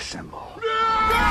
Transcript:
Assemble. No!